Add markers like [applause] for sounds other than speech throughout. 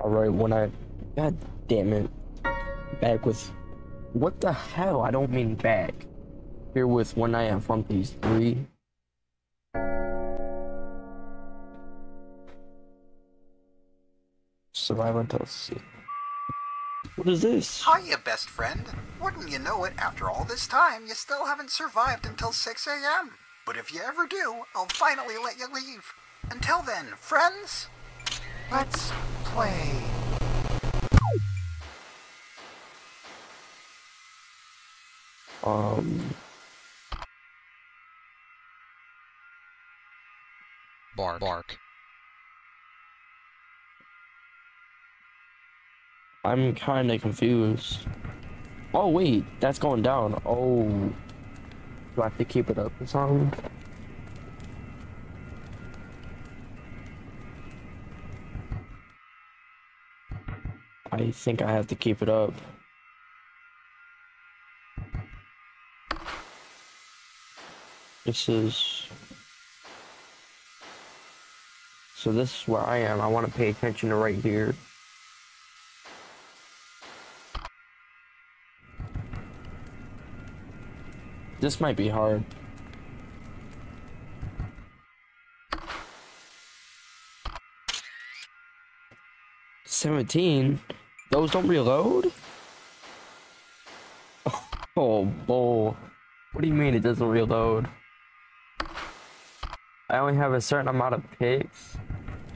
Alright, when I. God damn it. Back with. What the hell? I don't mean back. Here with One Night at Flumpty's 3. Survive until six. What is this? Hiya, best friend. Wouldn't you know it, after all this time, you still haven't survived until 6 a.m. But if you ever do, I'll finally let you leave. Until then, friends, let's play. Um. Bark. Bark. I'm kinda confused. Oh wait, that's going down. Oh. Do I have to keep it up or something? I think I have to keep it up. This is... So this is where I am. I want to pay attention to right here. This might be hard. Seventeen? Those don't reload? Oh, oh, bull. What do you mean it doesn't reload? I only have a certain amount of picks?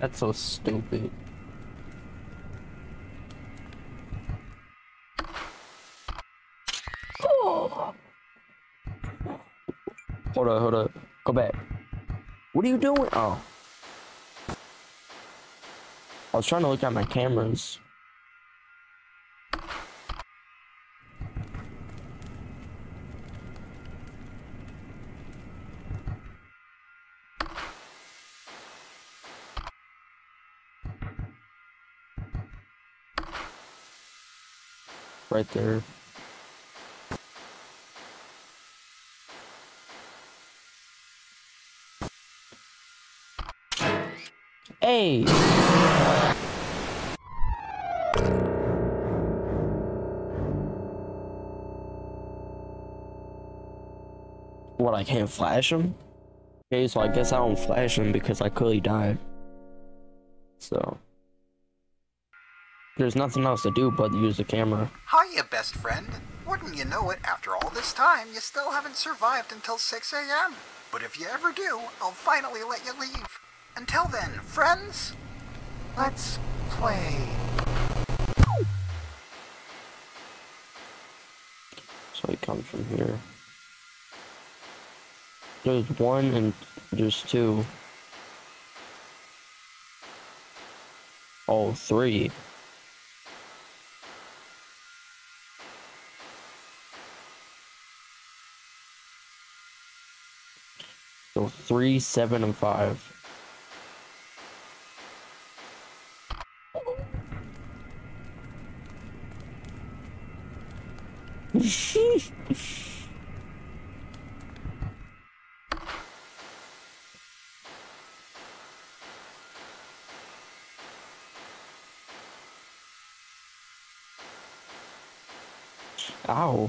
That's so stupid. Oh. Hold up, hold up. Go back. What are you doing? Oh. I was trying to look at my cameras. Right there. Hey! What, I can't flash him? Okay, so I guess I don't flash him because I clearly died. So. There's nothing else to do but use the camera. Hiya, best friend. Wouldn't you know it, after all this time, you still haven't survived until 6 a.m. But if you ever do, I'll finally let you leave. Until then, friends, let's play. So he comes from here. There's one and there's two. Oh, three. Three, seven, and five. [laughs] Ow.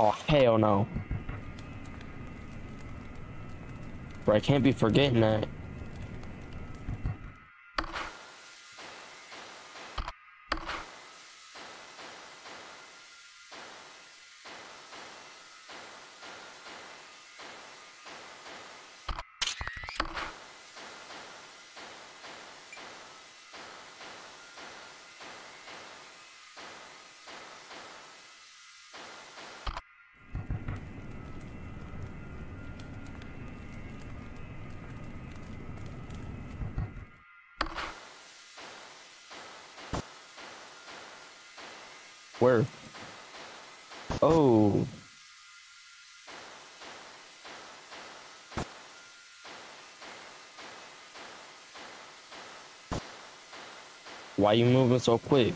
Oh, hell no. Bro, I can't be forgetting that. Where? Oh. Why you moving so quick?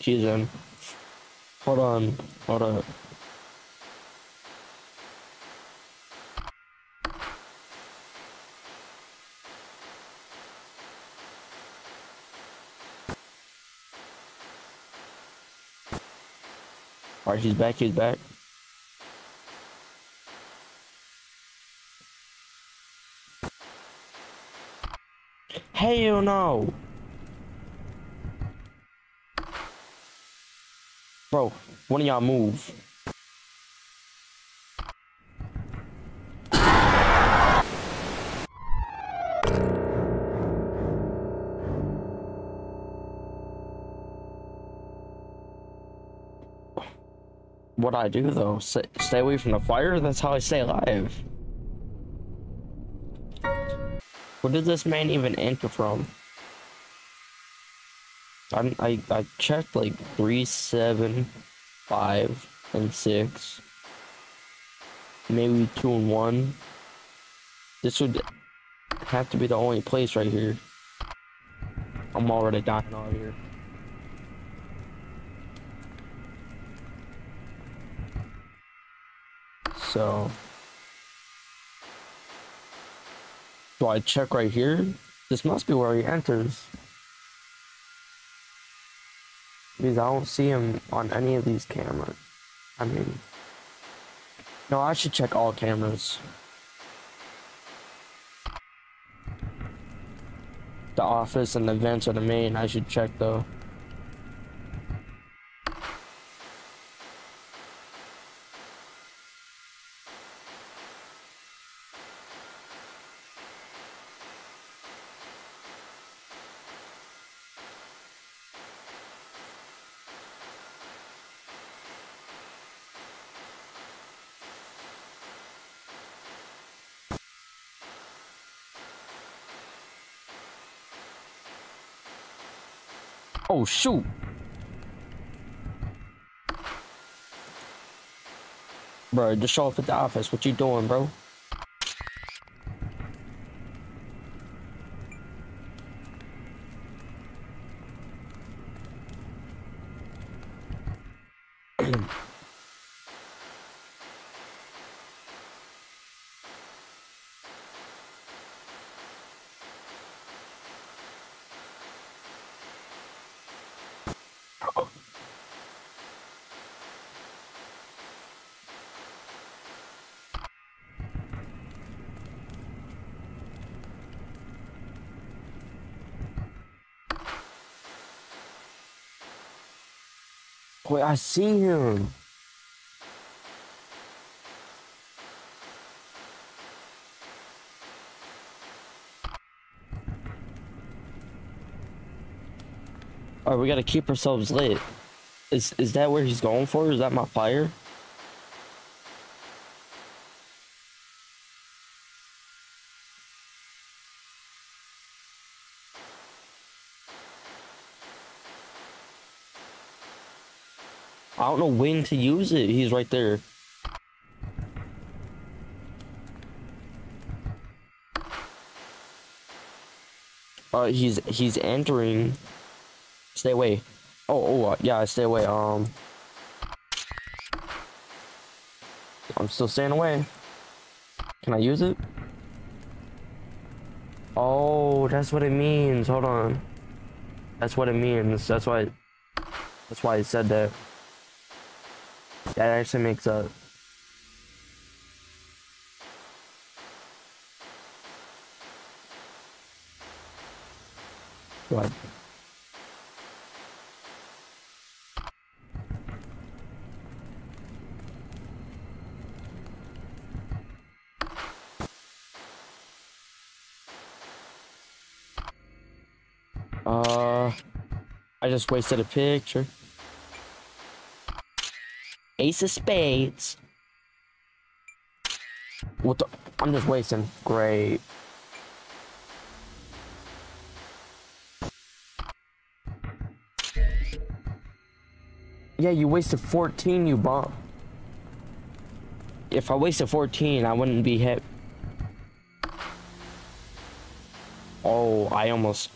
She's in. Um, hold on. Hold up. Alright, he's back, he's back. Hell no! Bro, one of y'all move. What I do though? Stay, stay away from the fire? That's how I stay alive. Where did this man even enter from? I, I, I checked like 3, 7, 5, and 6. Maybe 2 and 1. This would have to be the only place right here. I'm already dying out here. So... Do I check right here? This must be where he enters. Because I don't see him on any of these cameras. I mean... No, I should check all cameras. The office and the vents are the main. I should check though. Oh, shoot. Bro, just show up at the office. What you doing, bro? I see him. Alright, we gotta keep ourselves lit. Is is that where he's going for? Is that my fire? I don't know when to use it. He's right there. Uh, he's he's entering. Stay away. Oh, oh, uh, yeah, stay away. Um, I'm still staying away. Can I use it? Oh, that's what it means. Hold on. That's what it means. That's why. That's why it said that. That actually makes a What? Uh, I just wasted a picture. Ace of spades. What the? I'm just wasting. Great. Yeah, you wasted 14, you bump. If I wasted 14, I wouldn't be hit. Oh, I almost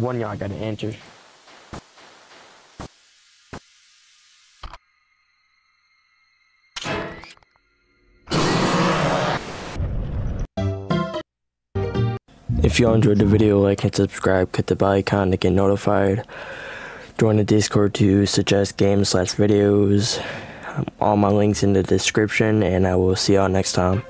one y'all gotta answer. If y'all enjoyed the video, like and subscribe, click the bell icon to get notified. Join the Discord to suggest games slash videos. Um, all my links in the description, and I will see y'all next time.